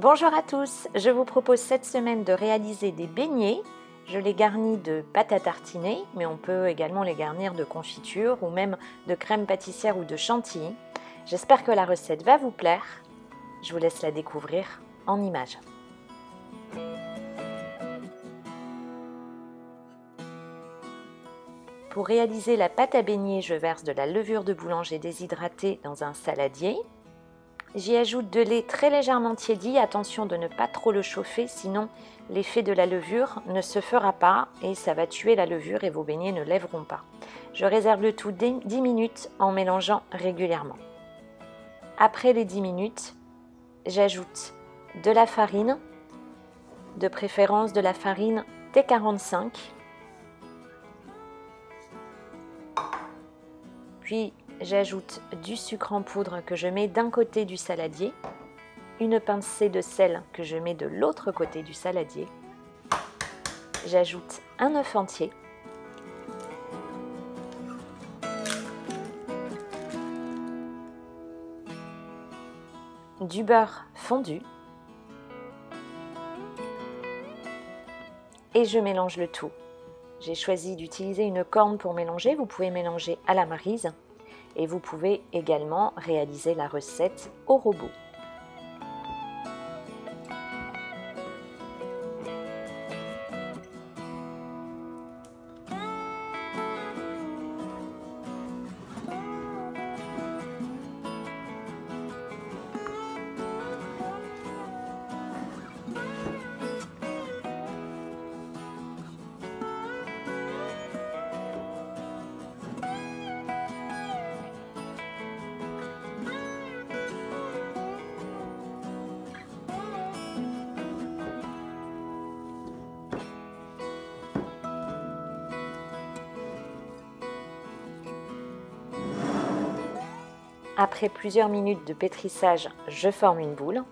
Bonjour à tous, je vous propose cette semaine de réaliser des beignets. Je les garnis de pâte à tartiner, mais on peut également les garnir de confiture ou même de crème pâtissière ou de chantilly. J'espère que la recette va vous plaire. Je vous laisse la découvrir en images. Pour réaliser la pâte à beignets, je verse de la levure de boulanger déshydratée dans un saladier. J'y ajoute de lait très légèrement tiédi. Attention de ne pas trop le chauffer, sinon l'effet de la levure ne se fera pas et ça va tuer la levure et vos beignets ne lèveront pas. Je réserve le tout 10 minutes en mélangeant régulièrement. Après les 10 minutes, j'ajoute de la farine, de préférence de la farine T45 Puis j'ajoute du sucre en poudre que je mets d'un côté du saladier, une pincée de sel que je mets de l'autre côté du saladier. J'ajoute un œuf entier. Du beurre fondu. Et je mélange le tout j'ai choisi d'utiliser une corne pour mélanger. Vous pouvez mélanger à la marise et vous pouvez également réaliser la recette au robot. Après plusieurs minutes de pétrissage, je forme une boule.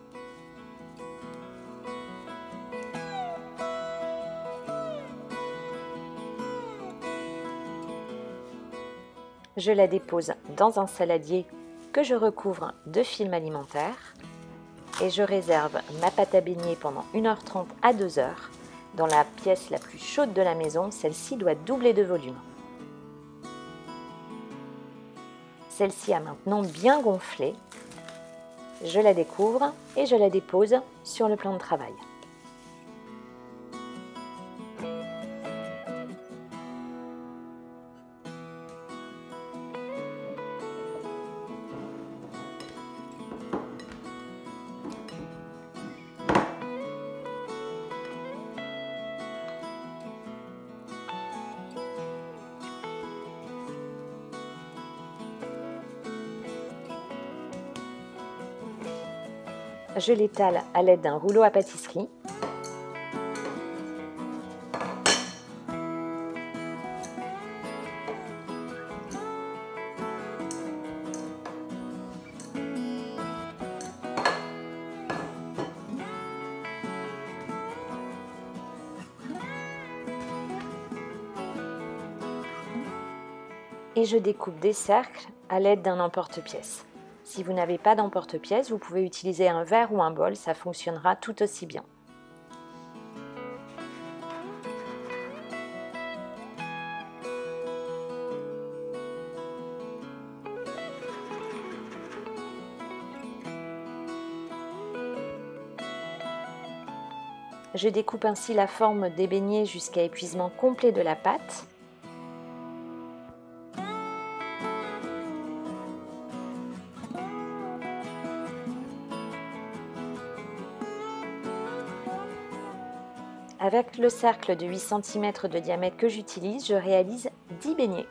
Je la dépose dans un saladier que je recouvre de film alimentaire et je réserve ma pâte à baigner pendant 1h30 à 2h dans la pièce la plus chaude de la maison. Celle-ci doit doubler de volume. Celle-ci a maintenant bien gonflé. Je la découvre et je la dépose sur le plan de travail. Je l'étale à l'aide d'un rouleau à pâtisserie. Et je découpe des cercles à l'aide d'un emporte-pièce. Si vous n'avez pas d'emporte-pièce, vous pouvez utiliser un verre ou un bol, ça fonctionnera tout aussi bien. Je découpe ainsi la forme des beignets jusqu'à épuisement complet de la pâte. Avec le cercle de 8 cm de diamètre que j'utilise, je réalise 10 beignets.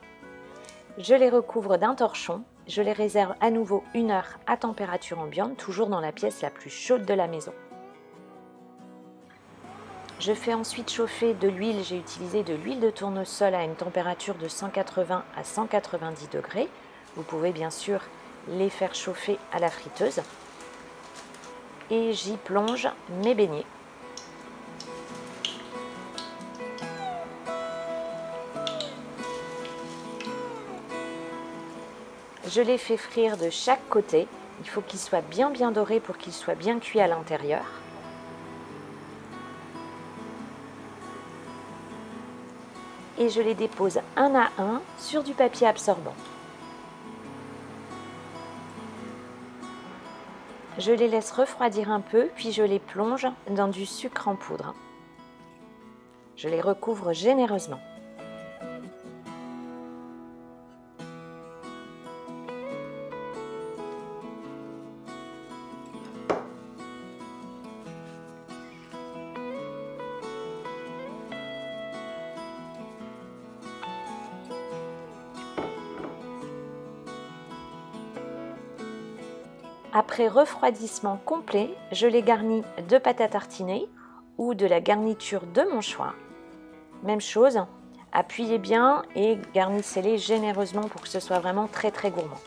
Je les recouvre d'un torchon, je les réserve à nouveau une heure à température ambiante, toujours dans la pièce la plus chaude de la maison. Je fais ensuite chauffer de l'huile, j'ai utilisé de l'huile de tournesol à une température de 180 à 190 degrés. Vous pouvez bien sûr les faire chauffer à la friteuse. Et j'y plonge mes beignets. Je les fais frire de chaque côté. Il faut qu'ils soient bien dorés pour qu'ils soient bien cuits à l'intérieur. Et je les dépose un à un sur du papier absorbant. Je les laisse refroidir un peu, puis je les plonge dans du sucre en poudre. Je les recouvre généreusement. Après refroidissement complet, je les garnis de pâte à tartiner ou de la garniture de mon choix. Même chose, appuyez bien et garnissez-les généreusement pour que ce soit vraiment très très gourmand.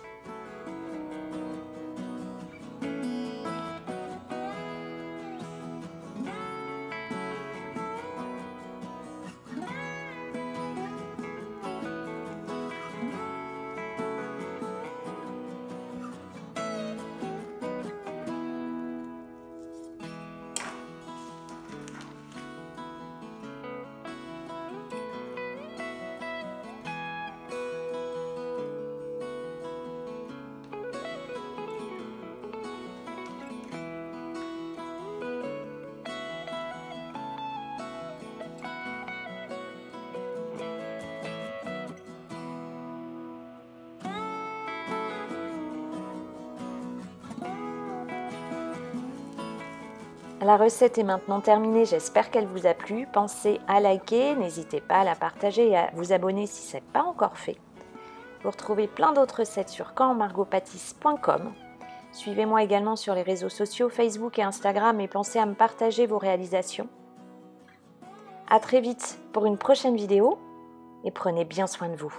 La recette est maintenant terminée, j'espère qu'elle vous a plu. Pensez à liker, n'hésitez pas à la partager et à vous abonner si ce n'est pas encore fait. Vous retrouvez plein d'autres recettes sur campmargotpatis.com. Suivez-moi également sur les réseaux sociaux Facebook et Instagram et pensez à me partager vos réalisations. A très vite pour une prochaine vidéo et prenez bien soin de vous.